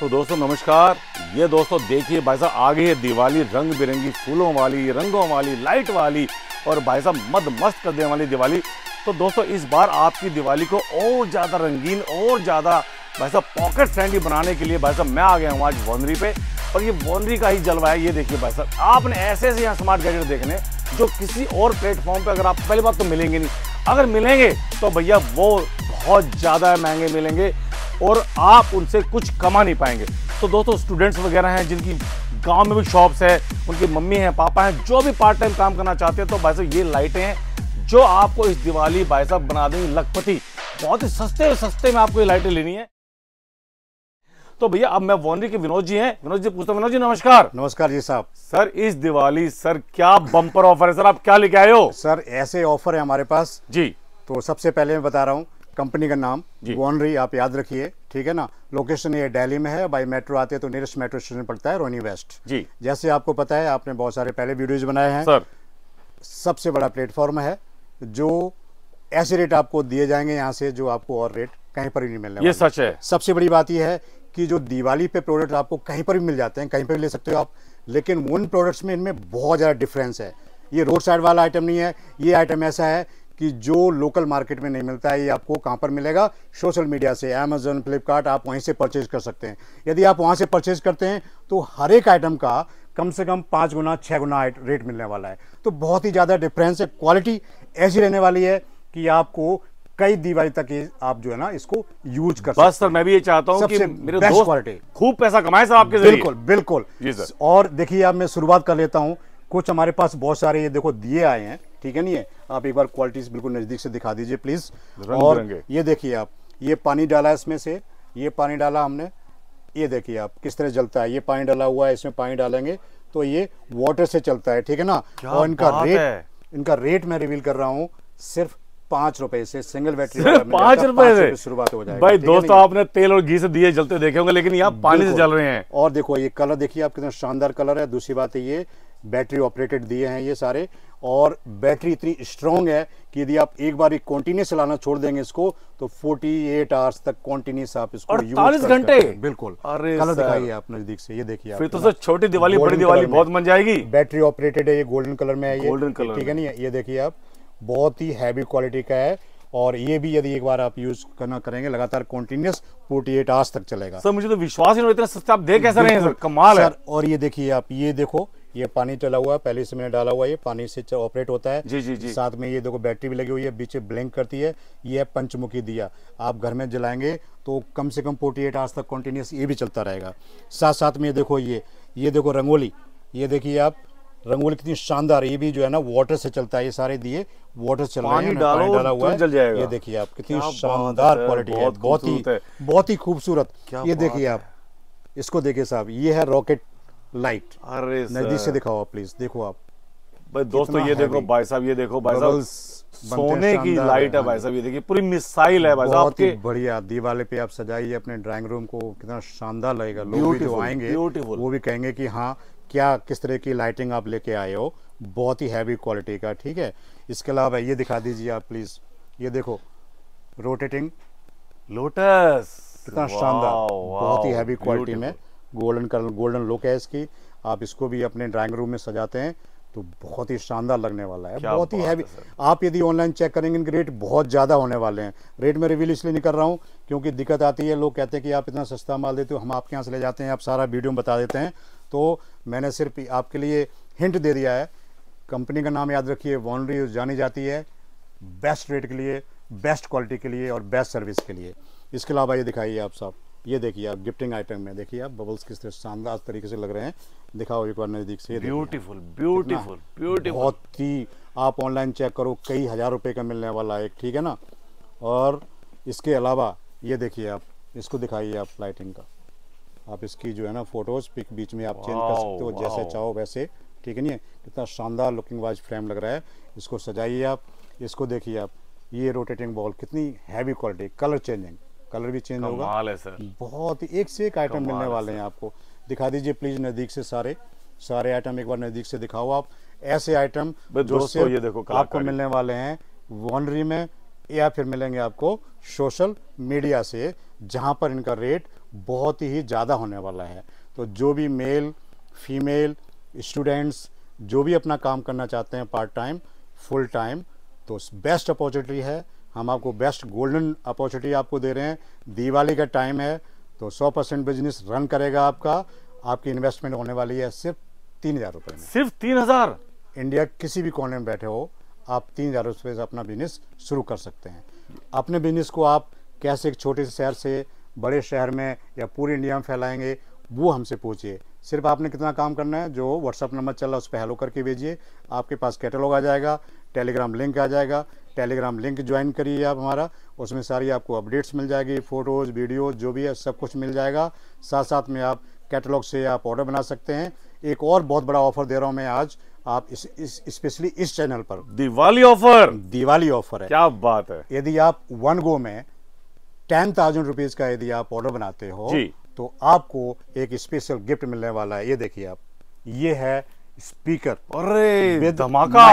तो दोस्तों, नमस्कार। ये दोस्तों, देखिए भाई साहब आ गई है दिवाली रंग बिरंगी फूलों वाली, रंगों वाली, लाइट वाली और भाई साहब मद मस्त कर देने वाली दिवाली। तो दोस्तों, इस बार आपकी दिवाली को और ज़्यादा रंगीन, और ज़्यादा भाई साहब, पॉकेट फ्रेंडली बनाने के लिए भाई साहब, मैं आ गया हूँ आज वॉनरी पे। और ये वॉनरी का ही जलवा है ये देखिए भाई साहब, आपने ऐसे ऐसे यहाँ स्मार्ट गैजेट देखने जो किसी और प्लेटफॉर्म पर अगर आप, पहली बात तो मिलेंगे नहीं। अगर मिलेंगे तो भैया वो बहुत ज़्यादा महँगे मिलेंगे। और आप उनसे कुछ कमा नहीं पाएँगे। तो दोस्तों स्टूडेंट्स वगैरह हैं जिनकी गाँव में भी शॉप्स है उनकी मम्मी हैं पापा हैं जो भी पार्ट टाइम काम करना चाहते हैं तो भाई साहब ये लाइटें हैं जो आपको इस दिवाली भाई साहब बना देंगी लखपति। बहुत ही सस्ते सस्ते में आपको ये लाइटें लेनी है। तो भैया अब मैं वॉनरी के विनोद जी हैं। विनोद जी पूछता हूँ। विनोद जी नमस्कार। नमस्कार जी साहब। सर इस दिवाली सर क्या बम्पर ऑफ़र है? सर आप क्या लेके आए हो? सर ऐसे ऑफ़र है हमारे पास। जी। तो सबसे पहले मैं बता रहा हूँ कंपनी का नाम वॉनरी आप याद रखिए ठीक है ना? लोकेशन ये दिल्ली में है बाई मेट्रो आते हैं तो नियरेस्ट मेट्रो स्टेशन पड़ता है रोनी वेस्ट जी। जैसे आपको पता है आपने बहुत सारे पहले वीडियोज़ बनाए हैं। सर। सबसे बड़ा प्लेटफॉर्म है जो ऐसे रेट आपको दिए जाएँगे यहाँ से जो आपको और रेट कहीं पर भी नहीं मिलने ये सच है। सबसे बड़ी बात यह है कि जो दिवाली पे प्रोडक्ट आपको कहीं पर भी मिल जाते हैं कहीं पर भी ले सकते हो आप लेकिन उन प्रोडक्ट्स में इनमें बहुत ज़्यादा डिफरेंस है। ये रोड साइड वाला आइटम नहीं है ये आइटम ऐसा है कि जो लोकल मार्केट में नहीं मिलता है ये आपको कहाँ पर मिलेगा? सोशल मीडिया से अमेजोन फ्लिपकार्ट आप वहीं से परचेज कर सकते हैं। यदि आप वहाँ से परचेज करते हैं तो हर एक आइटम का कम से कम पाँच गुना छः गुना रेट मिलने वाला है। तो बहुत ही ज़्यादा डिफरेंस है। क्वालिटी ऐसी रहने वाली है कि आपको कई दिवाली तक आप जो है ना इसको यूज़ कर बस सर मैं भी ये चाहता हूँ कि मेरे दोस्त quality। खूब पैसा कमाए सर आपके बिल्कुल बिल्कुल। और देखिए अब मैं शुरुआत कर लेता हूँ। कुछ हमारे पास बहुत सारे ये देखो दिए आए हैं। ठीक है नहीं है? आप एक बार क्वालिटी बिल्कुल नज़दीक से दिखा दीजिए प्लीज़ और ये देखिए आप ये पानी डाला इसमें से ये पानी डाला हमने ये देखिए आप किस तरह जलता है ये पानी डाला हुआ है इसमें पानी डालेंगे तो ये वाटर से चलता है ठीक है ना? और इनका रेट इनका रेट मैं रिवील कर रहा हूँ सिर्फ़ पाँच रुपए से सिंगल बैटरी पाँच रुपए से? शुरुआत हो जाएगी भाई दोस्तों आपने तेल और घी से दिए जलते देखे होंगे लेकिन यहाँ पानी से जल रहे हैं। और देखो ये कलर देखिए आप कितना शानदार कलर है। दूसरी बात है ये बैटरी ऑपरेटेड दिए हैं ये सारे और बैटरी इतनी स्ट्रांग है कि यदि आप एक बार कॉन्टिन्यूस चलाना छोड़ देंगे इसको तो 48 आवर्स तक कॉन्टिन्यूस आप इसको use 48 कर घंटे? बिल्कुल। अरे कलर। दिखाइए आप नज़दीक से ये देखिए फिर तो सर छोटी दिवाली बड़ी दिवाली बहुत मन जाएगी। बैटरी ऑपरेटेड है ये गोल्डन कलर में है ये। Golden color ठीक है। नहीं ये देखिए आप बहुत ही हैवी क्वालिटी का है और ये भी यदि एक बार आप यूज़ करना करेंगे लगातार कॉन्टिन्यूस 48 आवर्स तक चलेगा। सर मुझे तो विश्वास ही नहीं इतने सस्ते आप दे कैसे रहे हैं? सर कमाल सर, है और ये देखिए आप ये देखो ये पानी चला हुआ है पहले से मैंने डाला हुआ है ये पानी से ऑपरेट होता है। जी, जी, जी। साथ में ये देखो बैटरी भी लगी हुई है बीच ब्लिंक करती है ये है पंचमुखी दिया। आप घर में जलाएँगे तो कम से कम 48 आवर्स तक कंटिन्यूस ये भी चलता रहेगा। साथ साथ में ये देखो ये ये देखो रंगोली ये देखिए आप रंगोली कितनी शानदार ये भी जो है ना वाटर से चलता है ये सारे दिए वाटर से चल रहे पानी हैं ना, डालो, डाला हुआ है। तुरंत जल जाएगा। ये देखिए आप कितनी है शानदार क्वालिटी है बहुत बहुत ही। बहुत ही खूबसूरत। ये देखिए आप इसको देखिए साहब ये है रॉकेट लाइट अरे नज़दीक से दिखाओ आप प्लीज़ देखो आप। भाई दोस्तों ये देखो भाई साहब ये देखो भाई साहब सोने की लाइट है भाई साहब ये देखिए पूरी मिसाइल है भाई साहब बहुत ही आपके बढ़िया दिवाली पे आप सजाइए अपने ड्राइंग रूम को कितना शानदार लगेगा। लोग भी जो आएँगे वो भी कहेंगे कि हाँ क्या किस तरह की लाइटिंग आप लेके आए हो? बहुत ही हैवी क्वालिटी का ठीक है? इसके अलावा ये दिखा दीजिए आप प्लीज़ ये देखो रोटेटिंग लोटस कितना शानदार बहुत ही हैवी क्वालिटी में। गोल्डन कलर गोल्डन लुक है इसकी। आप इसको भी अपने ड्राइंग रूम में सजाते हैं तो बहुत ही शानदार लगने वाला है। बहुत ही हैवी आप यदि ऑनलाइन चेक करेंगे इनके रेट बहुत ज़्यादा होने वाले हैं। रेट में रिवील इसलिए नहीं कर रहा हूँ क्योंकि दिक्कत आती है। लोग कहते हैं कि आप इतना सस्ता माल देते हो हम आपके यहाँ से ले जाते हैं आप सारा वीडियो में बता देते हैं। तो मैंने सिर्फ़ आपके लिए हिंट दे दिया है। कंपनी का नाम याद रखिए वॉनरी जानी जाती है। बेस्ट रेट के लिए बेस्ट क्वालिटी के लिए और बेस्ट सर्विस के लिए। इसके अलावा ये दिखाइए आप साहब ये देखिए आप गिफ्टिंग आइटम में देखिए आप बबल्स किस तरह शानदार तरीके से लग रहे हैं। दिखाओ एक बार नज़दीक से ब्यूटीफुल ब्यूटीफुल ब्यूटीफुल बहुत ही आप ऑनलाइन चेक करो कई हज़ार रुपए का मिलने वाला है एक ठीक है ना? और इसके अलावा ये देखिए आप इसको दिखाइए आप लाइटिंग का। आप इसकी जो है ना फ़ोटोज़ पिक बीच में आप चेंज कर सकते हो जैसे चाहो वैसे ठीक है नहीं? कितना शानदार लुकिंग वाइज फ्रेम लग रहा है। इसको सजाइए आप इसको देखिए आप ये रोटेटिंग बॉल कितनी heavy quality colour changing colour भी चेंज होगा। है सर। बहुत एक से एक आइटम मिलने है वाले हैं आपको। दिखा दीजिए प्लीज़ नज़दीक से सारे। सारे आइटम एक बार नज़दीक से दिखाओ आप। ऐसे आइटम जो सिर्फ़ ये देखो आपको मिलने वाले हैं वॉन्ड्री में या फिर मिलेंगे आपको सोशल मीडिया से जहाँ पर इनका रेट बहुत ही ज़्यादा होने वाला है। तो जो भी मेल फीमेल स्टूडेंट्स जो भी अपना काम करना चाहते हैं पार्ट टाइम फुल टाइम तो बेस्ट अपॉर्चुनिटी है। हम आपको बेस्ट गोल्डन अपॉर्चुनिटी आपको दे रहे हैं। दिवाली का टाइम है तो 100 परसेंट बिज़नेस रन करेगा आपका। आपकी इन्वेस्टमेंट होने वाली है सिर्फ़ तीन हज़ार रुपये में। सिर्फ़ तीन हज़ार? इंडिया किसी भी कोने में बैठे हो आप तीन हज़ार रुपये से अपना बिज़नेस शुरू कर सकते हैं। अपने बिज़नेस को आप कैसे एक छोटे से शहर से बड़े शहर में या पूरे इंडिया में फैलाएँगे वो हमसे पूछिए। सिर्फ़ आपने कितना काम करना है जो व्हाट्सअप नंबर चल रहा है उस पर हेलो करके भेजिए। आपके पास कैटलॉग आ जाएगा टेलीग्राम लिंक आ जाएगा टेलीग्राम लिंक ज्वाइन करिए आप हमारा। उसमें सारी आपको अपडेट्स मिल जाएगी फ़ोटोज़ वीडियो जो भी है सब कुछ मिल जाएगा। साथ साथ में आप कैटलॉग से आप ऑर्डर बना सकते हैं। एक और बहुत बड़ा ऑफ़र दे रहा हूँ मैं आज आप इस इस स्पेशली इस चैनल पर। दिवाली ऑफ़र दिवाली ऑफ़र है। क्या बात है। यदि आप वन गो में टेन थाउज़ेंड रुपीज़ का यदि आप ऑर्डर बनाते हो जी। तो आपको एक स्पेशल गिफ्ट मिलने वाला है। ये देखिए आप ये है स्पीकर अरे धमाका।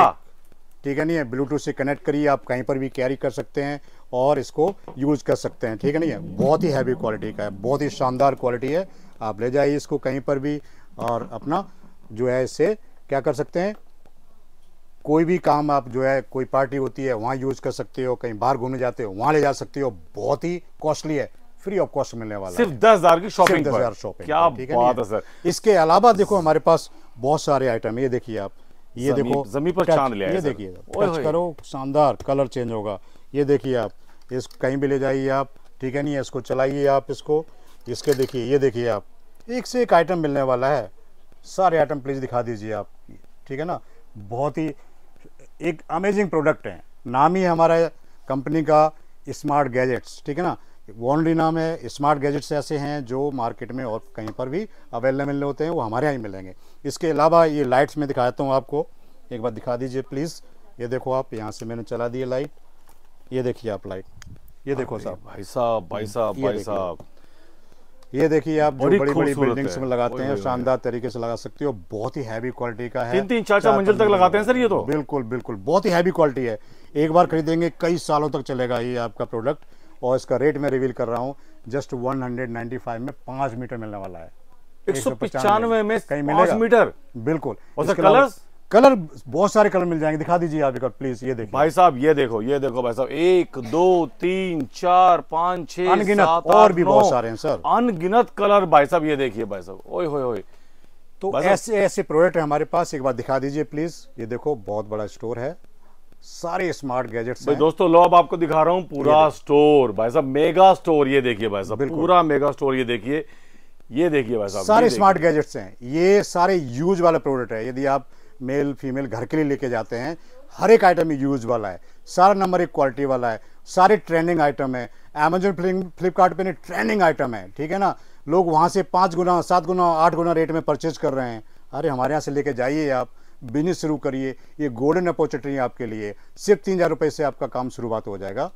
ठीक है नहीं है? ब्लूटूथ से कनेक्ट करिए आप कहीं पर भी कैरी कर सकते हैं और इसको यूज़ कर सकते हैं ठीक है नहीं है? बहुत ही हैवी क्वालिटी का है बहुत ही शानदार क्वालिटी है। आप ले जाइए इसको कहीं पर भी और अपना जो है इससे क्या कर सकते हैं? कोई भी काम आप जो है कोई पार्टी होती है वहाँ यूज़ कर सकते हो कहीं बाहर घूमने जाते हो वहाँ ले जा सकते हो बहुत ही कॉस्टली है फ्री ऑफ़ कॉस्ट मिलने वाला सिर्फ़ दस हज़ार की शॉपिंग पर। 10,000 शॉपिंग क्या ठीक बात है? सर। इसके अलावा देखो हमारे पास बहुत सारे आइटम ये देखिए आप। ये देखो ज़मीन पर चाँद ले आए ये देखिए टच करो शानदार कलर चेंज होगा। ये देखिए आप इस कहीं भी ले जाइए आप ठीक है नहीं इसको चलाइए आप इसको। इसके देखिए ये देखिए आप एक से एक आइटम मिलने वाला है। सारे आइटम प्लीज़ दिखा दीजिए आप ठीक है ना? बहुत ही एक अमेजिंग प्रोडक्ट है। नाम ही हमारा कंपनी का स्मार्ट गैजेट्स ठीक है ना? नाम है स्मार्ट गैजेट्स ऐसे हैं जो मार्केट में और कहीं पर भी अवेलेबल होते हैं वो हमारे यहाँ ही मिलेंगे। इसके अलावा ये लाइट्स में दिखाता हूँ आपको। एक बार दिखा दीजिए प्लीज़ ये देखो आप यहाँ से मैंने चला दिए लाइट ये देखिए आप लाइट ये देखो साहब। भाई साहब भाई साहब भाई। साहब। ये देखिए आप जो बड़ी बड़ी बिल्डिंग्स में लगाते हैं। शानदार तरीके से लगा सकते हो। बहुत ही हैवी क्वालिटी का है। तीन- तीन, चार- चार मंजिल तक लगाते हैं सर ये तो? बिल्कुल बिल्कुल। बहुत ही हैवी क्वालिटी है। एक बार खरीदेंगे कई सालों तक चलेगा ये आपका प्रोडक्ट और इसका रेट मैं रिवील कर रहा हूँ जस्ट 195 में पाँच मीटर मिलने वाला है। एक सौ पचानवे में कहीं मिलेगा? मीटर? बिल्कुल। और कलर्स? कलर बहुत सारे कलर मिल जाएँगे दिखा दीजिए आप एक प्लीज़ ये देखिए। भाई साहब ये देखो ये देखो भाई साहब एक दो तीन चार पाँच छह अनगिनत और भी बहुत सारे हैं, सर। अनगिनत कलर भाई साहब ये देखिए भाई साहब ओए होए होए। तो ऐसे ऐसे प्रोडक्ट है हमारे पास एक बार दिखा दीजिए प्लीज़ ये देखो बहुत बड़ा स्टोर है। सारे स्मार्ट गैजेट्स भाई दोस्तों लो अब आपको दिखा रहा हूँ पूरा स्टोर भाई साहब मेगा स्टोर ये देखिए भाई साहब पूरा मेगा स्टोर ये देखिए ये देखिए भाई साहब सारे स्मार्ट गैजेट्स हैं। ये सारे यूज़ वाले प्रोडक्ट है। यदि आप मेल फीमेल घर के लिए लेके जाते हैं हर एक आइटम यूज़ वाला है। सारा नंबर एक क्वालिटी वाला है। सारे ट्रेंडिंग आइटम है। अमेजोन फ्लिपकार्ट पे ट्रेंडिंग आइटम है ठीक है ना? लोग वहाँ से पाँच गुना सात गुना आठ गुना रेट में परचेज कर रहे हैं। अरे हमारे यहाँ से लेके जाइए आप। बिज़नेस शुरू करिए ये गोल्डन अपॉर्चुनिटी है आपके लिए। सिर्फ़ तीन हज़ार रुपये से आपका काम शुरुआत हो जाएगा।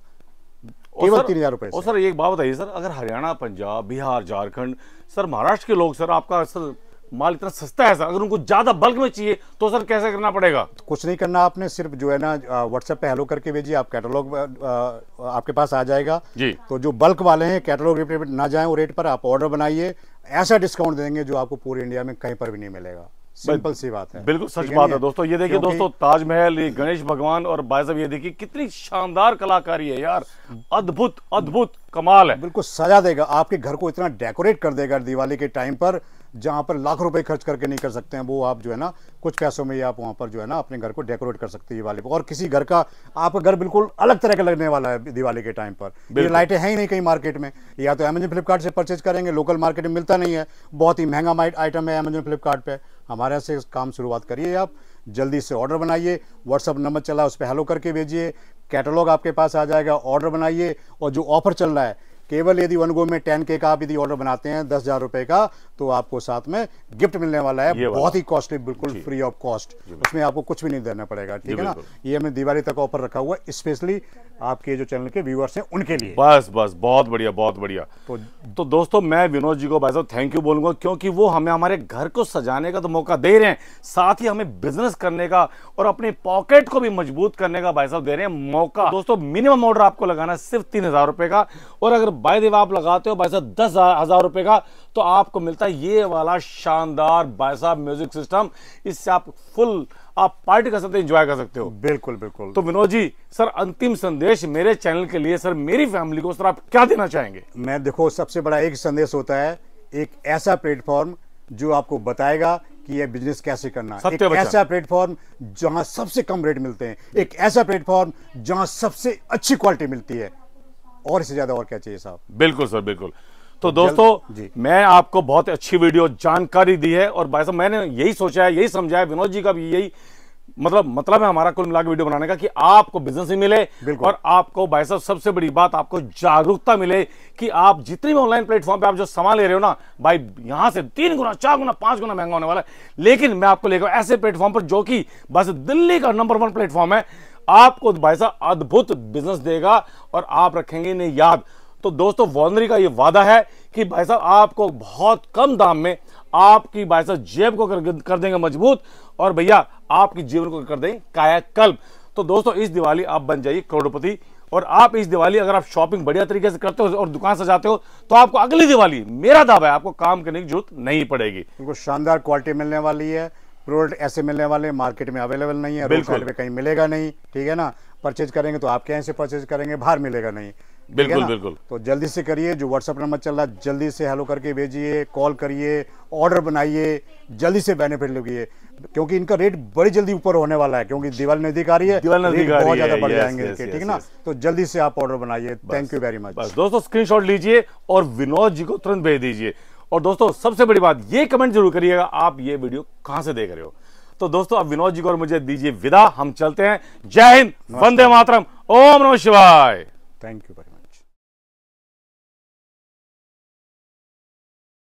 केवल तीन हज़ार रुपए और। सर एक बात बताइए सर अगर हरियाणा पंजाब बिहार झारखंड सर महाराष्ट्र के लोग सर आपका सर माल इतना सस्ता है सर अगर उनको ज़्यादा बल्क में चाहिए तो सर कैसे करना पड़ेगा? कुछ नहीं करना आपने सिर्फ़ जो है ना व्हाट्सएप पे हेलो करके भेजिए आप कैटलॉग आपके पास आ जाएगा। जी। तो जो बल्क वाले हैं कैटलॉग रेट ना जाए वो रेट पर आप ऑर्डर बनाइए। ऐसा डिस्काउंट देंगे जो आपको पूरे इंडिया में कहीं पर भी नहीं मिलेगा। सिंपल सी बात है। बिल्कुल सच बात है दोस्तों ये देखिए दोस्तों ताजमहल ये गणेश भगवान और भाई साहब ये देखिए कितनी शानदार कलाकारी है यार। अद्भुत अद्भुत कमाल है। बिल्कुल सजा देगा आपके घर को इतना डेकोरेट कर देगा दिवाली के टाइम पर। जहाँ पर लाख रुपए खर्च करके नहीं कर सकते हैं वो आप जो है ना कुछ पैसों में ही आप वहाँ पर जो है ना अपने घर को डेकोरेट कर सकते हैं दिवाली पर और किसी घर का आपका घर बिल्कुल अलग तरह का लगने वाला है दिवाली के टाइम पर। ये लाइटें हैं ही नहीं कहीं मार्केट में। या तो अमेजन फ्लिपकार्ट से परचेज करेंगे लोकल मार्केट में मिलता नहीं है। बहुत ही महँगा आइटम है अमेजन फ्लिपकार्ट पे। हमारे यहाँ से काम शुरुआत करिए आप। जल्दी से ऑर्डर बनाइए। व्हाट्सअप नंबर चला उस पर हेलो करके भेजिए। कैटलॉग आपके पास आ जाएगा। ऑर्डर बनाइए। और जो ऑफ़र चल रहा है केवल यदि वन गो में टेन के का आप यदि ऑर्डर बनाते हैं दस हज़ार रुपए का तो आपको साथ में गिफ्ट मिलने वाला है। बहुत ही कॉस्टली बिल्कुल फ्री ऑफ़ कॉस्ट उसमें आपको कुछ भी नहीं देना पड़ेगा ठीक है ना? ये हमने दिवाली तक ऑफ़र रखा हुआ है स्पेशली आपके जो चैनल के व्यूअर्स हैं उनके लिए। बस बस बहुत बढ़िया बहुत बढ़िया। तो तो दोस्तों मैं विनोद जी को भाई साहब थैंक यू बोलूँगा क्योंकि वो हमें हमारे घर को सजाने का तो मौका दे रहे हैं साथ ही हमें बिज़नेस करने का और अपने पॉकेट को भी मज़बूत करने का भाई साहब दे रहे हैं मौका। दोस्तों मिनिमम ऑर्डर आपको लगाना सिर्फ़ तीन हज़ार रुपए का और अगर बाय देव आप लगाते हो भाई साहब दस हज़ार रुपए का तो आपको मिलता है ये वाला शानदार भाई साहब म्यूज़िक सिस्टम। इससे आप फुल आप पार्टी कर सकते हो एंजॉय कर सकते हो। बिल्कुल बिल्कुल। तो विनोद जी सर अंतिम संदेश मेरे चैनल के लिए सर मेरी फैमिली को सर आप क्या देना चाहेंगे? मैं देखो सबसे बड़ा एक संदेश होता है एक ऐसा प्लेटफॉर्म जो आपको बताएगा कि ये बिज़नेस कैसे करना है। एक ऐसा प्लेटफॉर्म जहाँ सबसे कम रेट मिलते हैं। एक ऐसा प्लेटफॉर्म जहाँ सबसे अच्छी क्वालिटी मिलती है। और इससे ज़्यादा और क्या चाहिए साहब? बिल्कुल सर बिल्कुल। तो, तो दोस्तों मैं आपको बहुत अच्छी वीडियो जानकारी दी है और भाई साहब मैंने यही सोचा है यही समझा है विनोद जी का भी यही मतलब मतलब है हमारा कुल मिला वीडियो बनाने का कि आपको बिज़नेस ही मिले और आपको भाई साहब सबसे बड़ी बात आपको जागरूकता मिले कि आप जितनी भी ऑनलाइन प्लेटफॉर्म पे आप जो सामान ले रहे हो ना भाई यहाँ से तीन गुना चार गुना पाँच गुना महँगा होने वाला है। लेकिन मैं आपको लेकर ऐसे प्लेटफॉर्म पर जो कि बस दिल्ली का नंबर वन प्लेटफॉर्म है आपको भाई साहब अद्भुत बिज़नेस देगा और आप रखेंगे इन्हें याद। तो दोस्तों वॉनरी का ये वादा है कि भाई साहब आपको बहुत कम दाम में आपकी भाई साहब जेब को कर, कर देंगे मज़बूत और भैया आपकी जीवन को कर देंगे कायाकल्प। तो दोस्तों इस दिवाली आप बन जाइए करोड़पति और आप इस दिवाली अगर आप शॉपिंग बढ़िया तरीके से करते हो और दुकान से जाते हो तो आपको अगली दिवाली मेरा दावा है आपको काम करने की ज़रूरत नहीं पड़ेगी। उनको शानदार क्वालिटी मिलने वाली है। प्रोडक्ट ऐसे मिलने वाले मार्केट में अवेलेबल नहीं है बिल्कुल। कहीं मिलेगा नहीं ठीक है ना? परचेज करेंगे तो आप कहीं से परचेज करेंगे बाहर मिलेगा नहीं बिल्कुल बिल्कुल। तो जल्दी से करिए जो व्हाट्सअप नंबर चल रहा है जल्दी से हेलो करके भेजिए कॉल करिए ऑर्डर बनाइए जल्दी से बेनिफिट लगिए क्योंकि इनका रेट बड़ी जल्दी ऊपर होने वाला है क्योंकि दिवाली नज़दीक आ रही है बहुत ज़्यादा बढ़ जाएँगे ठीक है ना? तो जल्दी से आप ऑर्डर बनाइए थैंक यू वेरी मच दोस्तों स्क्रीन लीजिए और विनोद जी को तुरंत भेज दीजिए। और दोस्तों सबसे बड़ी बात ये कमेंट ज़रूर करिएगा आप ये वीडियो कहाँ से देख रहे हो? तो दोस्तों अब विनोद जी को और मुझे दीजिए विदा हम चलते हैं। जय हिंद वंदे मातरम ओम नमः शिवाय। थैंक यू भाई